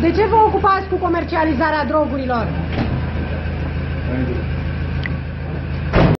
De ce vă ocupați cu comercializarea drogurilor? Mai iertare.